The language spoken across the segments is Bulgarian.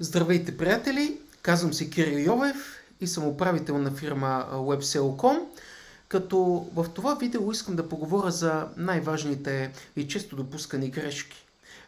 Здравейте, приятели! Казвам се Кирил Йовев и съм управител на фирма WebSell.com, като в това видео искам да поговоря за най-важните и често допускани грешки,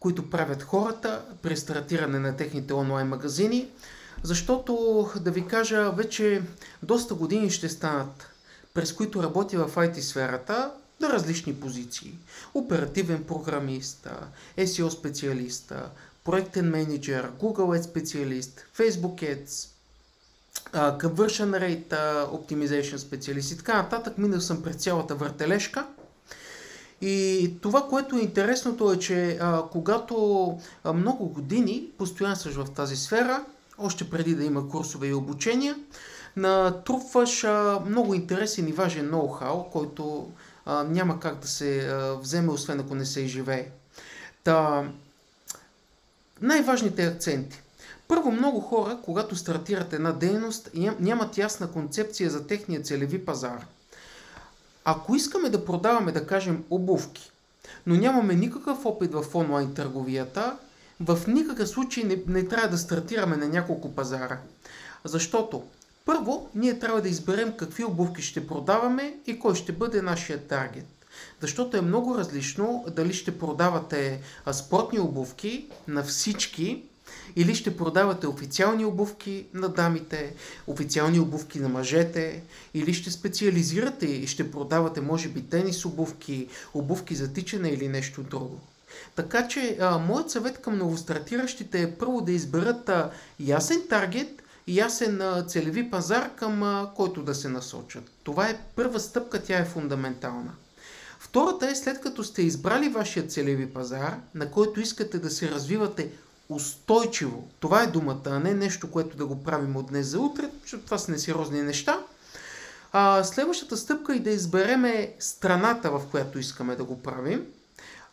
които правят хората при стартиране на техните онлайн магазини, защото, да ви кажа, вече доста години ще станат, през които работя в IT сферата, на различни позиции. Оперативен програмист, SEO специалист, проектен менеджер, Google Ads специалист, Facebook Ads, Conversion Rate Optimization специалист и така нататък. Минал съм през цялата въртележка. И това, което е интересното е, че а, когато а, много години постоянстваш в тази сфера, още преди да има курсове и обучения, натрупваш а, много интересен и важен ноу-хау, който а, няма как да се а, вземе, освен ако не се изживее. Та, най-важните акценти. Първо, много хора, когато стартират една дейност, нямат ясна концепция за техния целеви пазар. Ако искаме да продаваме, да кажем, обувки, но нямаме никакъв опит в онлайн търговията, в никакъв случай не, не трябва да стартираме на няколко пазара. Защото, първо, ние трябва да изберем какви обувки ще продаваме и кой ще бъде нашия таргет. Защото е много различно дали ще продавате спортни обувки на всички или ще продавате официални обувки на дамите, официални обувки на мъжете, или ще специализирате и ще продавате, може би, тенис обувки, обувки за тичане или нещо друго. Така че, а, моят съвет към новостартиращите е първо да изберат а, ясен таргет, ясен а, целеви пазар, към а, който да се насочат. Това е първа стъпка, тя е фундаментална. Втората е след като сте избрали вашия целеви пазар, на който искате да се развивате устойчиво. Това е думата, а не нещо, което да го правим от днес за утре, защото това са несериозни неща. А, следващата стъпка е да избереме страната, в която искаме да го правим.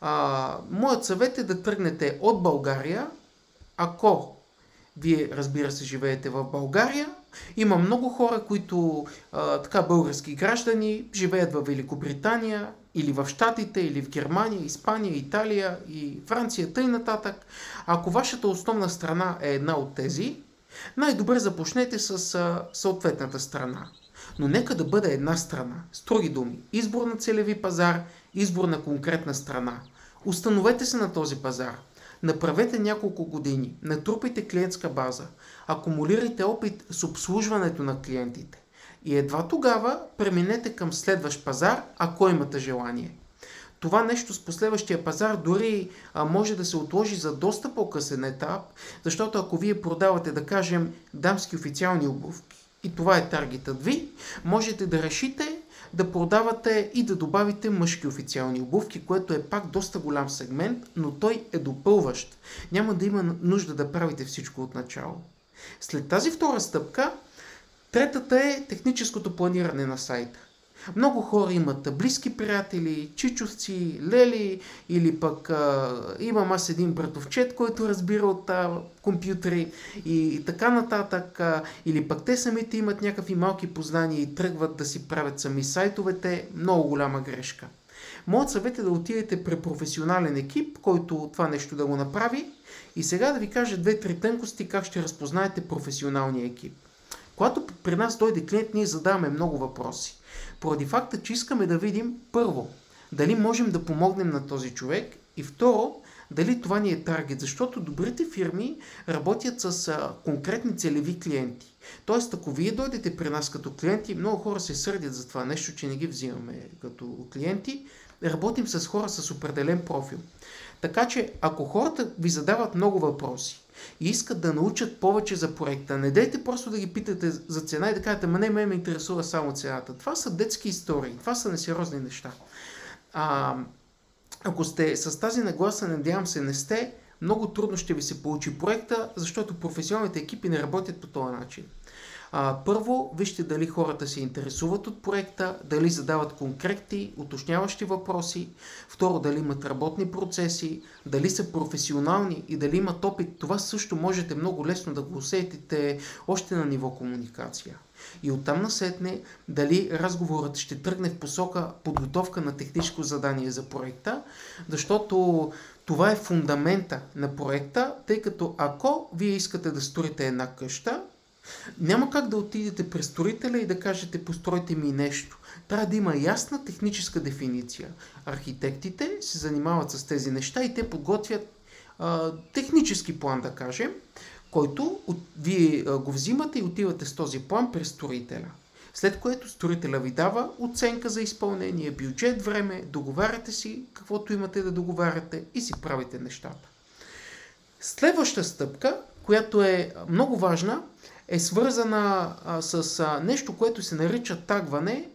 А, моят съвет е да тръгнете от България, ако вие, разбира се, живеете в България. Има много хора, които, а, така, български граждани, живеят в Великобритания, или в Штатите, или в Германия, Испания, Италия и Франция, тъй нататък. Ако вашата основна страна е една от тези, най-добре започнете с а, съответната страна. Но нека да бъде една страна. С други думи, избор на целеви пазар, избор на конкретна страна. Установете се на този пазар. Направете няколко години, натрупайте клиентска база, акумулирайте опит с обслужването на клиентите. И едва тогава преминете към следващ пазар, ако имате желание. Това нещо с последващия пазар дори а, може да се отложи за доста по-късен етап, защото ако вие продавате, да кажем, дамски официални обувки, и това е таргетът ви, можете да решите да продавате и да добавите мъжки официални обувки, което е пак доста голям сегмент, но той е допълващ. Няма да има нужда да правите всичко от начало. След тази втора стъпка, третата е техническото планиране на сайта. Много хора имат близки приятели, чичовци, лели или пък а, имам аз един братовчет, който разбира от а, компютри и, и така нататък. А, или пък те самите имат някакви малки познания и тръгват да си правят сами сайтовете. Много голяма грешка. Моят съвет е да отидете при професионален екип, който това нещо да го направи. И сега да ви кажа две-три тънкости как ще разпознаете професионалния екип. Когато при нас дойде клиент, ние задаваме много въпроси. Поради факта, че искаме да видим първо, дали можем да помогнем на този човек и второ, дали това ни е таргет, защото добрите фирми работят с а, конкретни целеви клиенти. Тоест, ако вие дойдете при нас като клиенти, много хора се сърдят за това нещо, че не ги взимаме като клиенти, работим с хора с определен профил. Така че, ако хората ви задават много въпроси и искат да научат повече за проекта, не дейте просто да ги питате за цена и да кажете, ма не ме, ме интересува само цената. Това са детски истории, това са несериозни неща. А, ако сте с тази нагласа, надявам се, не сте, много трудно ще ви се получи проекта, защото професионалните екипи не работят по този начин. А, първо, вижте дали хората се интересуват от проекта, дали задават конкретни, уточняващи въпроси. Второ, дали имат работни процеси, дали са професионални и дали имат опит. Това също можете много лесно да го усетите още на ниво комуникация. И оттам насетне дали разговорът ще тръгне в посока подготовка на техническо задание за проекта, защото Това е фундамента на проекта, тъй като ако вие искате да строите една къща, няма как да отидете при строителя и да кажете постройте ми нещо. Трябва да има ясна техническа дефиниция. Архитектите се занимават с тези неща и те подготвят а, технически план, да кажем, който от, вие а, го взимате и отивате с този план при строителя. След което строителя ви дава оценка за изпълнение, бюджет, време, договаряте си каквото имате да договаряте и си правите нещата. Следваща стъпка, която е много важна, е свързана а, с а, нещо, което се нарича тагване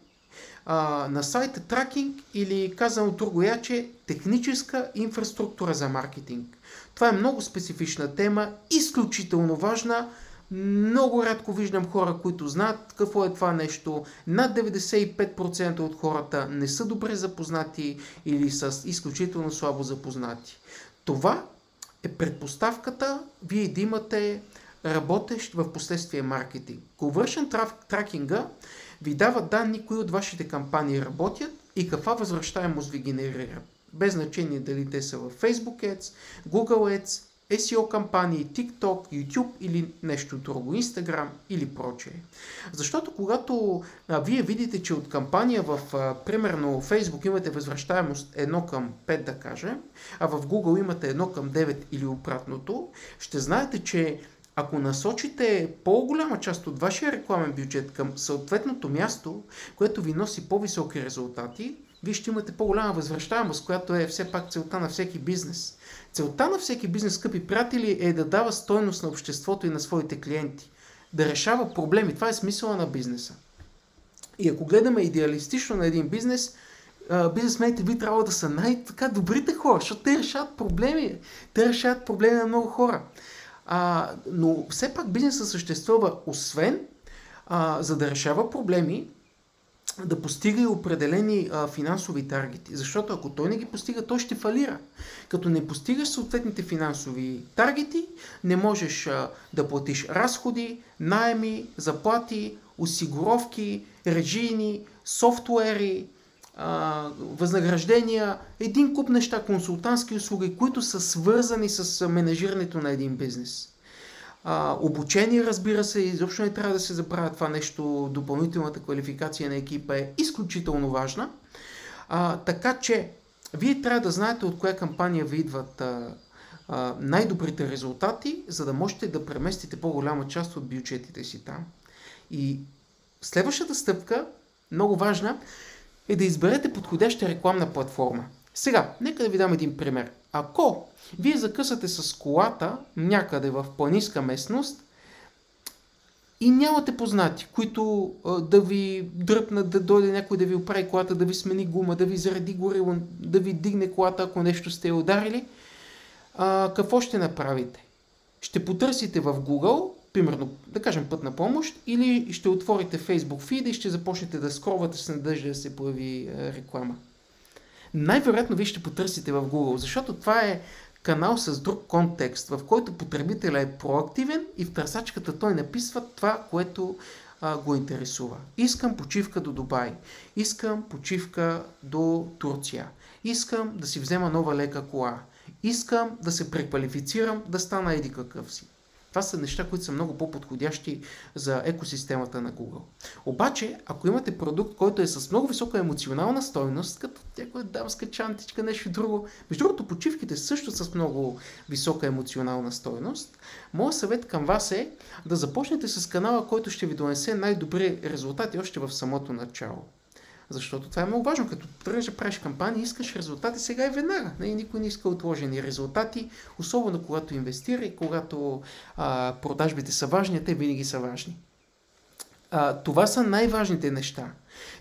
а, на сайта тракинг или казано друго яче техническа инфраструктура за маркетинг. Това е много специфична тема, изключително важна. Много рядко виждам хора, които знаят какво е това нещо. Над 95% от хората не са добре запознати или са изключително слабо запознати. Това е предпоставката вие да имате работещ в последствие маркетинг. Conversion тракинга ви дава данни, кои от вашите кампании работят и каква възвръщаемост ви генерират. Без значение дали те са в Facebook Ads, Google Ads, SEO кампании, TikTok, YouTube или нещо друго, Instagram или прочее. Защото когато а, вие видите, че от кампания в, а, примерно, Facebook имате възвръщаемост 1 към 5, да кажем, а в Google имате 1 към 9 или обратното, ще знаете, че ако насочите по-голяма част от вашия рекламен бюджет към съответното място, което ви носи по-високи резултати, вие ще имате по-голяма възвръщаемост, която е все пак целта на всеки бизнес. Целта на всеки бизнес, скъпи приятели, е да дава стойност на обществото и на своите клиенти. Да решава проблеми. Това е смисъла на бизнеса. И ако гледаме идеалистично на един бизнес, бизнесмените ви трябва да са най-добрите хора, защото те решават проблеми. Те решават проблеми на много хора. А, но все пак бизнесът съществува освен а, за да решава проблеми, да постига и определени а, финансови таргети. Защото ако той не ги постига, той ще фалира. Като не постигаш съответните финансови таргети, не можеш а, да платиш разходи, найеми, заплати, осигуровки, режийни, софтуери, а, възнаграждения, един куп неща, консултантски услуги, които са свързани с менежирането на един бизнес. А, обучение, разбира се, изобщо не трябва да се забравя това нещо. Допълнителната квалификация на екипа е изключително важна. А, така че, вие трябва да знаете от коя кампания ви идват а, а, най-добрите резултати, за да можете да преместите по-голяма част от бюджетите си там. И следващата стъпка, много важна, е да изберете подходяща рекламна платформа. Сега, нека да ви дам един пример. Ако вие закъсате с колата някъде в планинска местност и нямате познати, които а, да ви дръпнат, да дойде някой да ви оправи колата, да ви смени гума, да ви заради гориво, да ви дигне колата, ако нещо сте ударили, а, какво ще направите? Ще потърсите в Google примерно, да кажем път на помощ, или ще отворите Facebook feed и ще започнете да скровате с надежда да се появи е, реклама. Най-вероятно вие ще потърсите в Google, защото това е канал с друг контекст, в който потребителя е проактивен и в търсачката той написва това, което а, го интересува. Искам почивка до Дубай, искам почивка до Турция, искам да си взема нова лека кола, искам да се преквалифицирам, да стана еди какъв си. Това са неща, които са много по-подходящи за екосистемата на Google. Обаче, ако имате продукт, който е с много висока емоционална стойност, като някоя дамска чантичка, нещо друго, между другото, почивките също с много висока емоционална стойност, моят съвет към вас е да започнете с канала, който ще ви донесе най-добри резултати още в самото начало. Защото това е много важно. Като тръгнеш да правиш кампания, искаш резултати сега и веднага. Не, никой не иска отложени резултати, особено когато инвестира и когато а, продажбите са важни, те винаги са важни. А, това са най-важните неща.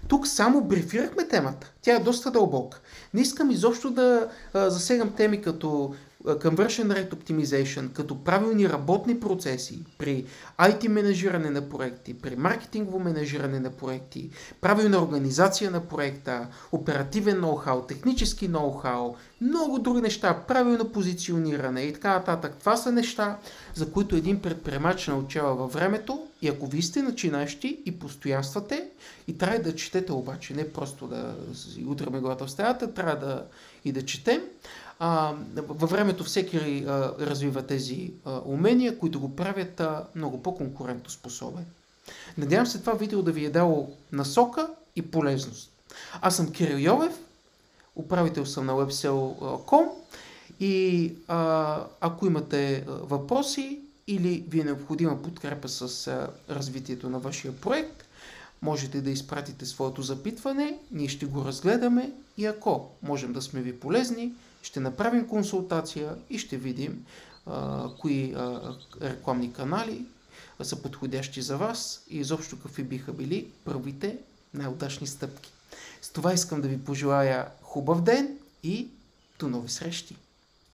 Тук само брифирахме темата. Тя е доста дълбока. Не искам изобщо да а, засегам теми като conversion rate optimization, като правилни работни процеси при IT менежиране на проекти, при маркетингово менежиране на проекти, правилна организация на проекта, оперативен ноу-хау, технически ноу-хау, много други неща, правилно позициониране и така нататък. Това са неща, за които един предприемач научава във времето и ако вие сте начинащи и постоянствате и трябва да четете обаче, не просто да удряме главата в стената, трябва да и да четем, А, във времето всеки а, развива тези а, умения, които го правят а, много по-конкурентоспособен. Надявам се това видео да ви е дало насока и полезност. Аз съм Кирил Йовев, управител съм на websell.com и а, ако имате въпроси или ви е необходима подкрепа с а, развитието на вашия проект, можете да изпратите своето запитване, ние ще го разгледаме и ако можем да сме ви полезни, ще направим консултация и ще видим а, кои а, рекламни канали са подходящи за вас и изобщо какви биха били първите най-удачни стъпки. С това искам да ви пожелая хубав ден и до нови срещи!